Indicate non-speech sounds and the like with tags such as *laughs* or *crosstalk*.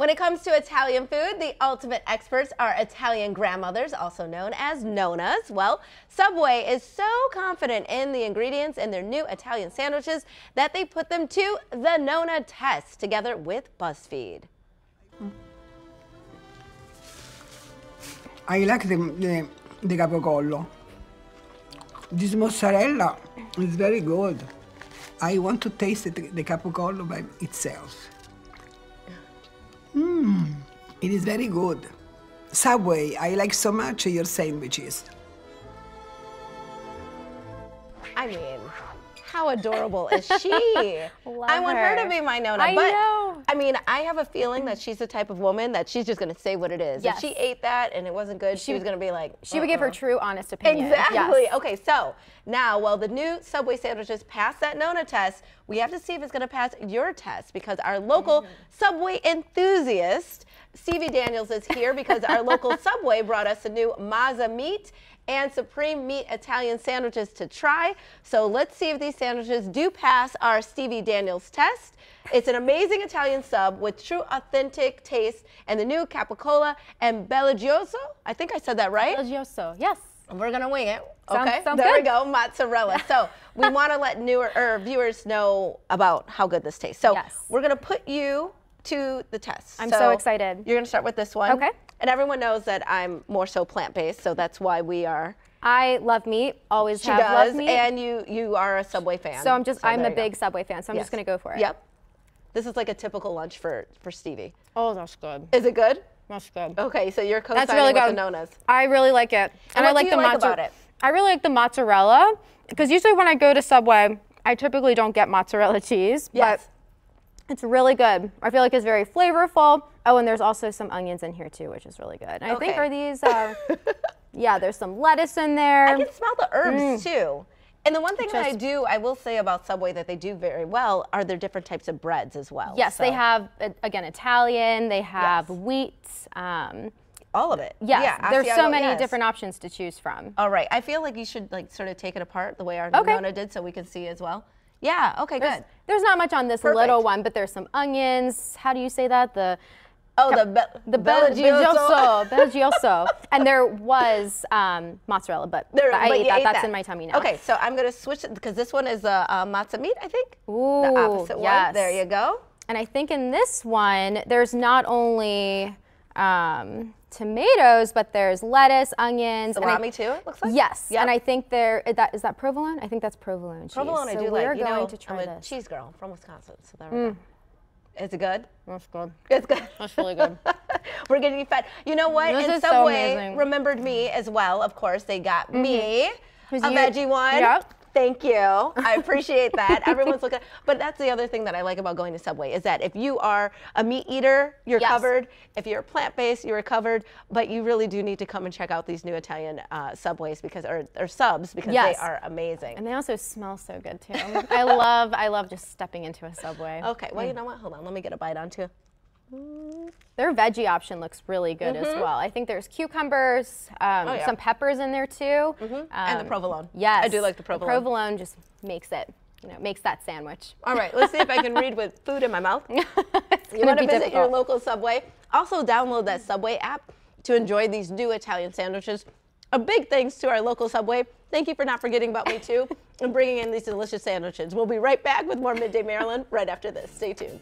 When it comes to Italian food, the ultimate experts are Italian grandmothers, also known as Nonas. Well, Subway is so confident in the ingredients in their new Italian sandwiches that they put them to the Nona test together with BuzzFeed. I like the, the, the capocollo. This mozzarella is very good. I want to taste it, the capocollo by itself. It is very good. Subway, I like so much your sandwiches. I mean, how adorable is she? *laughs* Love I want her. her. to be my Nona. I but know. I mean, I have a feeling that she's the type of woman that she's just gonna say what it is. Yes. If she ate that and it wasn't good, she, was gonna be like, She would give her "Uh-uh." true, honest opinion. Exactly. Yes. Okay, so now, while the new Subway sandwiches pass that Nona test, we have to see if it's going to pass your test because our local Mm-hmm. Subway enthusiast, Stevie Daniels, is here because our local *laughs* Subway brought us a new Mozza Meat and Supreme Meat Italian sandwiches to try. So let's see if these sandwiches do pass our Stevie Daniels test. It's an amazing Italian sub with true authentic taste and the new Capicola and Bellagioso. I think I said that right. Religioso, yes. We're gonna wing it. Sounds- Okay, sounds there we go, mozzarella. So we *laughs* want to let newer or viewers know about how good this tastes. So Yes. we're gonna put you to the test. I'm so excited. You're gonna start with this one. Okay. And everyone knows that I'm more so plant-based, so that's why we are. I love meat, always She have does, loved meat. and you you are a Subway fan. so I'm just, I'm a you go. big Subway fan, so I'm Yes. just gonna go for it. Yep. This is like a typical lunch for for Stevie. Oh, that's good. Is it good? That's good. Okay, so you're co-signing That's really with good. the Nonas. I really like it. And, I what like do the like mozzarella. about it? I really like the mozzarella because usually when I go to Subway, I typically don't get mozzarella cheese. Yes. But it's really good. I feel like it's very flavorful. Oh, and there's also some onions in here too, which is really good. And I think Okay. are these uh, *laughs* yeah, there's some lettuce in there. I can smell the herbs too. And the one thing that I do, I will say about Subway that they do very well are their different types of breads as well. Yes, they have uh, again Italian. They have Yes. wheat. Um, all of it. yes, Yeah, there's so many yes. different options to choose from. All right, I feel like you should like sort of take it apart the way our Okay. Nona did, so we can see as well. Yeah. Okay. There's, Good. there's not much on this Perfect. little one, but there's some onions. How do you say that? The Oh, the be- the Bellagioso, *laughs* Bellagioso, and there was um, mozzarella, but There- I but ate that. ate That's that. in my tummy now. Okay, so I'm gonna switch it because this one is a, uh Mozza meat, I think. the Ooh, opposite one. yes. There you go. And I think in this one, there's not only um, tomatoes, but there's lettuce, onions, and I- too. It looks like. Yes, Yep. and I think there is that is that provolone. I think that's provolone cheese. provolone I do we're like. You going know, to try I'm a this. Mm. cheese girl from Wisconsin, so there we go. Is it good? That's good. It's good. *laughs* That's really good. *laughs* We're getting fed. You know what? This and is so Subway amazing. Remembered me as well. Of course, they got me a you- veggie one. Yep. Thank you. I *laughs* appreciate that. Everyone's looking. But that's the other thing that I like about going to Subway is that if you are a meat eater, you're Yes. covered. If you're plant-based, you're covered. But you really do need to come and check out these new Italian uh, Subways because or, or subs because Yes. they are amazing. And they also smell so good too. I love I love just stepping into a Subway. Okay. Well, you know what? Hold on. Let me get a bite on too. Their veggie option looks really good as well. I think there's cucumbers, um, Oh, yeah. some peppers in there too, and the Um, provolone. Yes, I do like the provolone. The provolone just makes it, you know, makes that sandwich. All right, let's see if I can read with food in my mouth. *laughs* you want to visit your local Subway? Also, download that Subway app to enjoy these new Italian sandwiches. A big thanks to our local Subway. Thank you for not forgetting about me too *laughs* and bringing in these delicious sandwiches. We'll be right back with more Midday Maryland right after this. Stay tuned.